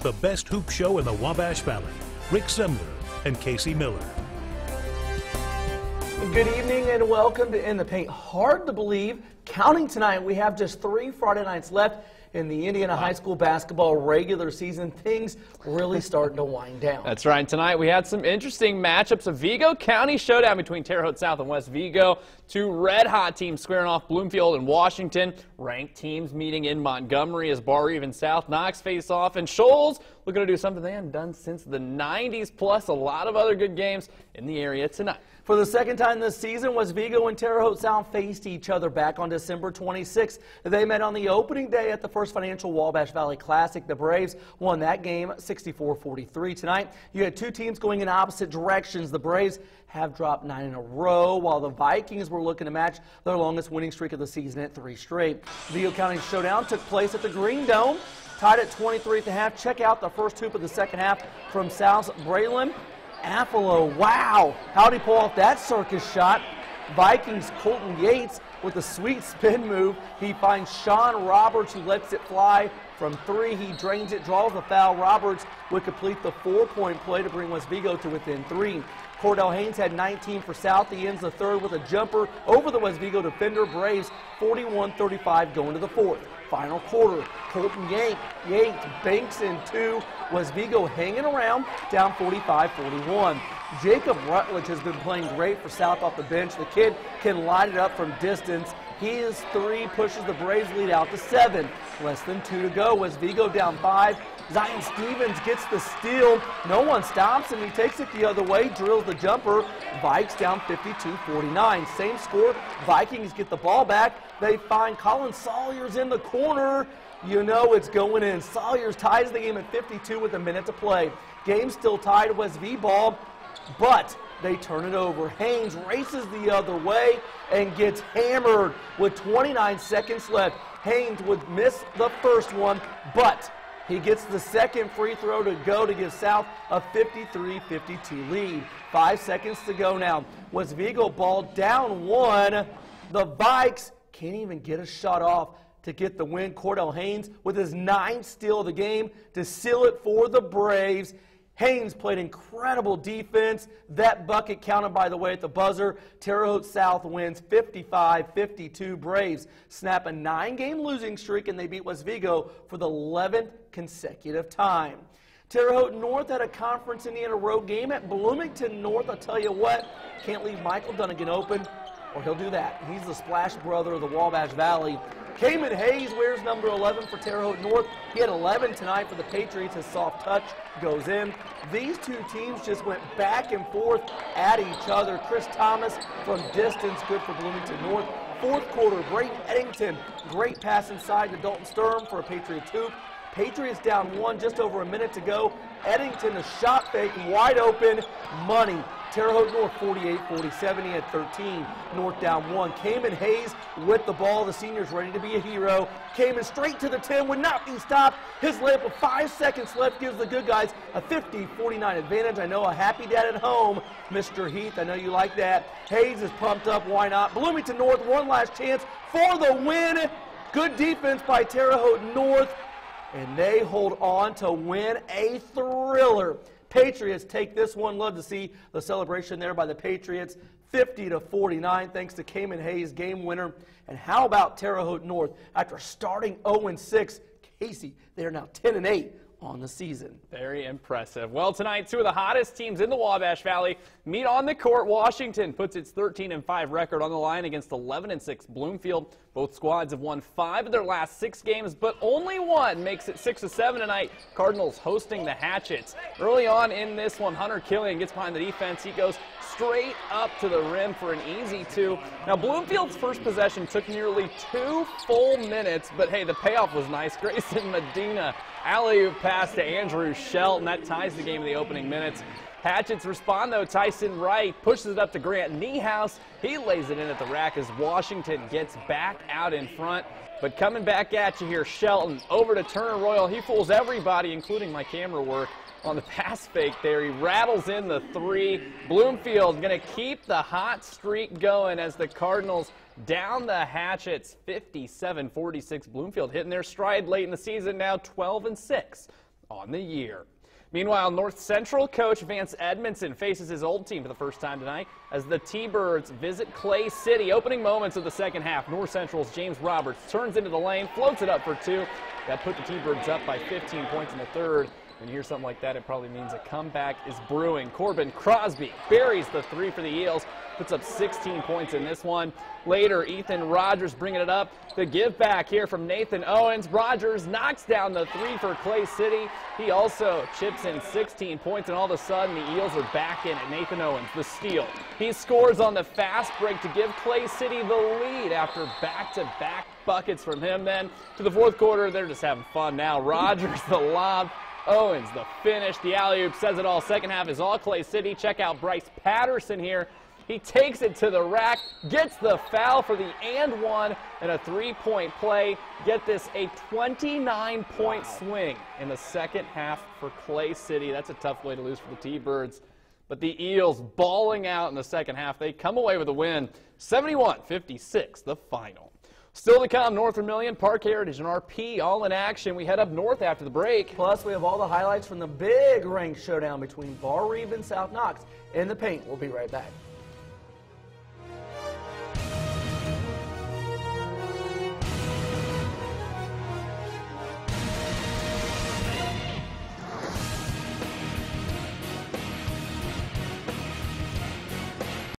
The best hoop show in the Wabash Valley. Rick Semler and Casey Miller. Good evening and welcome to In the Paint. Hard to believe, counting tonight, we have just three Friday nights left in the Indiana wow. High School basketball regular season. Things really starting to wind down. That's right. Tonight we had some interesting matchups. A Vigo County showdown between Terre Haute South and West Vigo. Two red hot teams squaring off Bloomfield and Washington. Ranked teams meeting in Montgomery as Barr Reeve South Knox face off. And Shoals looking to do something they haven't done since the 90s, plus a lot of other good games in the area tonight. For the second time this season, West Vigo and Terre Haute South faced each other back on December 26th. They met on the opening day at the First Financial Wabash Valley Classic. The Braves won that game 64-43. Tonight, you had two teams going in opposite directions. The Braves have dropped nine in a row, while the Vikings were looking to match their longest winning streak of the season at three straight. Vigo County Showdown took place at the Green Dome. Tied at 23 at the half. Check out the first hoop of the second half from South Braylon. Affalo, wow. How'd he pull off that circus shot? Vikings Colton Yates with a sweet spin move. He finds Sean Roberts who lets it fly from three. He drains it, draws the foul. Roberts would complete the four-point play to bring West Vigo to within three. Cordell Haynes had 19 for South. He ends the third with a jumper over the West Vigo defender. Braves 41-35 going to the fourth. Final quarter, Colton Yank, Yank banks in two. West Vigo hanging around, down 45-41. Jacob Rutledge has been playing great for South off the bench. The kid can light it up from distance. His three pushes the Braves lead out to seven. Less than two to go. West Vigo down five. Zion Stevens gets the steal. No one stops him. He takes it the other way, drills the jumper. Vikes down 52-49. Same score. Vikings get the ball back. They find Colin Sawyers in the corner. You know it's going in. Sawyers ties the game at 52 with a minute to play. Game still tied. West V ball but they turn it over. Haynes races the other way and gets hammered with 29 seconds left. Haynes would miss the first one, but he gets the second free throw to go to give South a 53-52 lead. Five seconds to go now. West Vigo ball down one. The Vikes can't even get a shot off to get the win. Cordell Haynes with his ninth steal of the game to seal it for the Braves. Haynes played incredible defense. That bucket counted, by the way, at the buzzer. Terre Haute South wins 55-52. Braves snap a nine-game losing streak, and they beat West Vigo for the 11th consecutive time. Terre Haute North had a Conference in the Indiana road game at Bloomington North. I'll tell you what, can't leave Michael Dunnigan open, he'll do that. He's the splash brother of the Wabash Valley. Cayman Hayes wears number 11 for Terre Haute North. He had 11 tonight for the Patriots. His soft touch goes in. These two teams just went back and forth at each other. Chris Thomas from distance, good for Bloomington North. Fourth quarter, Brayton Eddington, great pass inside to Dalton Sturm for a Patriots hoop. Patriots down one, just over a minute to go. Eddington, a shot fake, wide open, money. Terre Haute North 48-47. He had 13. North down one. Cayman Hayes with the ball. The senior's ready to be a hero. Cayman straight to the 10 would not be stopped. His layup with five seconds left gives the good guys a 50-49 advantage. I know a happy dad at home, Mr. Heath. I know you like that. Hayes is pumped up. Why not? Bloomington North, one last chance for the win. Good defense by Terre Haute North. And they hold on to win a thriller. Patriots take this one. Love to see the celebration there by the Patriots. 50 to 49, thanks to Cayman Hayes, game winner. And how about Terre Haute North? After starting 0 6, Casey, they are now 10 and 8 on the season. Very impressive. Well, tonight, two of the hottest teams in the Wabash Valley meet on the court. Washington puts its 13 and 5 record on the line against 11 and 6 Bloomfield. Both squads have won five of their last six games, but only one makes it 6 to 7 tonight. Cardinals hosting the Hatchets. Early on in this one, Hunter Killian gets behind the defense. He goes straight up to the rim for an easy two. Now, Bloomfield's first possession took nearly two full minutes, but hey, the payoff was nice. Grayson Medina alley pass to Andrew Shelton. That ties the game in the opening minutes. Hatchets respond though. Tyson Wright pushes it up to Grant Niehaus. He lays it in at the rack as Washington gets back out in front. But coming back at you here, Shelton over to Turner Royal. He fools everybody, including my camera work on the pass fake there. He rattles in the three. Bloomfield going to keep the hot streak going as the Cardinals down the hatchets 57-46. Bloomfield hitting their stride late in the season now 12 and 6 on the year. Meanwhile, North Central coach Vance Edmondson faces his old team for the first time tonight as the T-Birds visit Clay City. Opening moments of the second half, North Central's James Roberts turns into the lane, floats it up for two. That put the T-Birds up by 15 points in the third. When you hear something like that, it probably means a comeback is brewing. Corbin Crosby buries the three for the Eels, puts up 16 points in this one. Later, Ethan Rogers bringing it up. The give back here from Nathan Owens. Rogers knocks down the three for Clay City. He also chips in 16 points, and all of a sudden the Eels are back in it. Nathan Owens, the steal. He scores on the fast break to give Clay City the lead after back-to-back -back buckets from him. Then to the fourth quarter, they're just having fun now. Rogers the lob. Owens, the finish, the alley-oop says it all. Second half is all Clay City. Check out Bryce Patterson here. He takes it to the rack, gets the foul for the and one, and a three-point play. Get this, a 29-point wow. swing in the second half for Clay City. That's a tough way to lose for the T-Birds. But the Eels balling out in the second half. They come away with a win, 71-56, the final. Still to come, North Vermilion, Parke Heritage, and RP all in action. We head up north after the break. Plus, we have all the highlights from the big ranked showdown between Barr Reeve and South Knox. In the paint, we'll be right back.